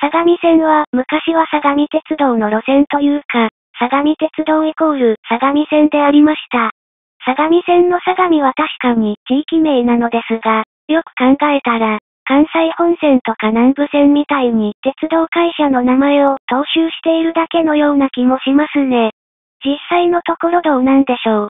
相模線は、昔は相模鉄道の路線というか、相模鉄道イコール相模線でありました。相模線の相模は確かに地域名なのですが、よく考えたら、関西本線とか南部線みたいに鉄道会社の名前を踏襲しているだけのような気もしますね。実際のところどうなんでしょう。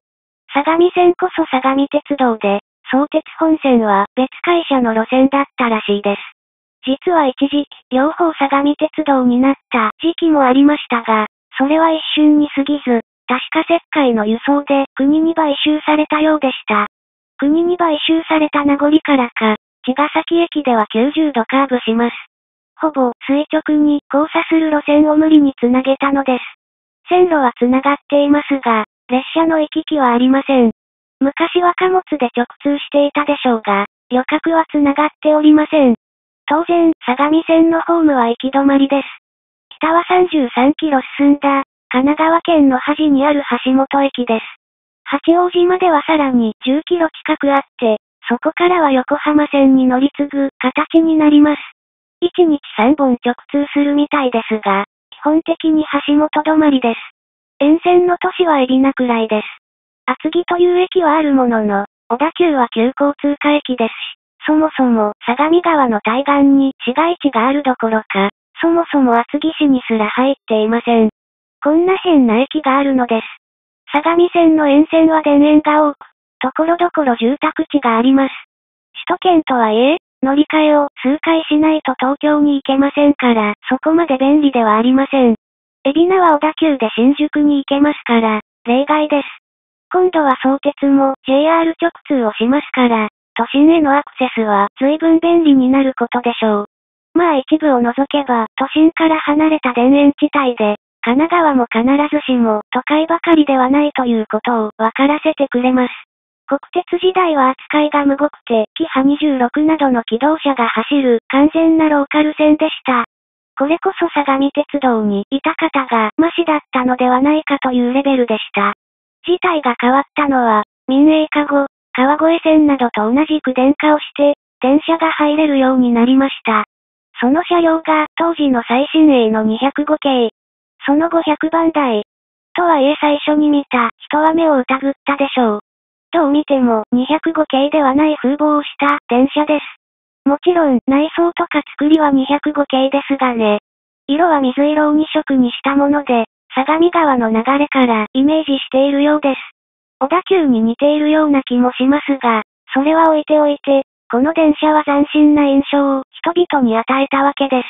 相模線こそ相模鉄道で、相鉄本線は別会社の路線だったらしいです。実は一時期、両方相模鉄道になった時期もありましたが、それは一瞬に過ぎず、確か石灰の輸送で国に買収されたようでした。国に買収された名残からか、茅ヶ崎駅では90度カーブします。ほぼ垂直に交差する路線を無理につなげたのです。線路はつながっていますが、列車の行き来はありません。昔は貨物で直通していたでしょうが、旅客はつながっておりません。当然、相模線のホームは行き止まりです。北は33キロ進んだ、神奈川県の端にある橋本駅です。八王子まではさらに10キロ近くあって、そこからは横浜線に乗り継ぐ形になります。1日3本直通するみたいですが、基本的に橋本止まりです。沿線の都市は海老名くらいです。厚木という駅はあるものの、小田急は急行通過駅ですし、そもそも相模川の対岸に市街地があるどころか、そもそも厚木市にすら入っていません。こんな変な駅があるのです。相模線の沿線は田園が多く、ところどころ住宅地があります。首都圏とはいえ、乗り換えを数回しないと東京に行けませんから、そこまで便利ではありません。海老名は小田急で新宿に行けますから、例外です。今度は相鉄も JR 直通をしますから、都心へのアクセスは随分便利になることでしょう。まあ一部を除けば、都心から離れた田園地帯で、神奈川も必ずしも都会ばかりではないということを分からせてくれます。国鉄時代は扱いが無ごくて、キハ26などの機動車が走る完全なローカル線でした。これこそ相模鉄道にいた方がマシだったのではないかというレベルでした。事態が変わったのは、民営化後、川越線などと同じく電化をして、電車が入れるようになりました。その車両が当時の最新鋭の205系。その後100番台。とはいえ最初に見た人は目を疑ったでしょう。どう見ても205系ではない風貌をした電車です。もちろん内装とか作りは205系ですがね。色は水色を2色にしたもので、相模川の流れからイメージしているようです。小田急に似ているような気もしますが、それは置いておいて、この電車は斬新な印象を人々に与えたわけです。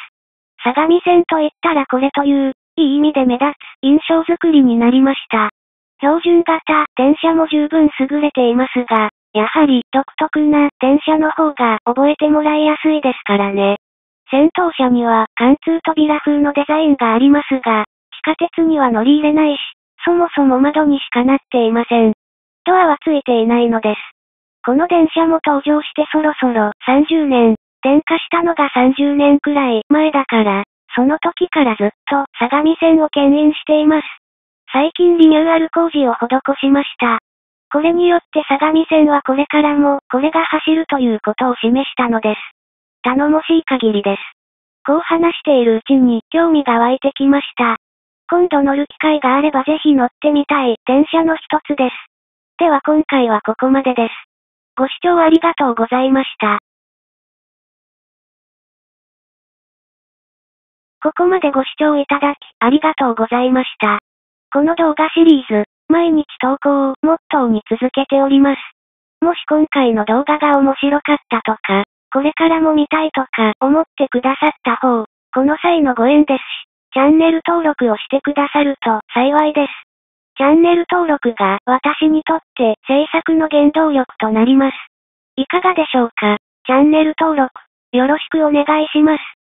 相模線と言ったらこれという、いい意味で目立つ印象づくりになりました。標準型、電車も十分優れていますが、やはり独特な電車の方が覚えてもらいやすいですからね。先頭車には貫通扉風のデザインがありますが、地下鉄には乗り入れないし、そもそも窓にしかなっていません。ドアはついていないのです。この電車も登場してそろそろ30年、電化したのが30年くらい前だから、その時からずっと相模線を牽引しています。最近リニューアル工事を施しました。これによって相模線はこれからもこれが走るということを示したのです。頼もしい限りです。こう話しているうちに興味が湧いてきました。今度乗る機会があればぜひ乗ってみたい電車の一つです。では今回はここまでです。ご視聴ありがとうございました。ここまでご視聴いただき、ありがとうございました。この動画シリーズ、毎日投稿をモットーに続けております。もし今回の動画が面白かったとか、これからも見たいとか思ってくださった方、この際のご縁ですし、チャンネル登録をしてくださると幸いです。チャンネル登録が私にとって制作の原動力となります。いかがでしょうか？チャンネル登録、よろしくお願いします。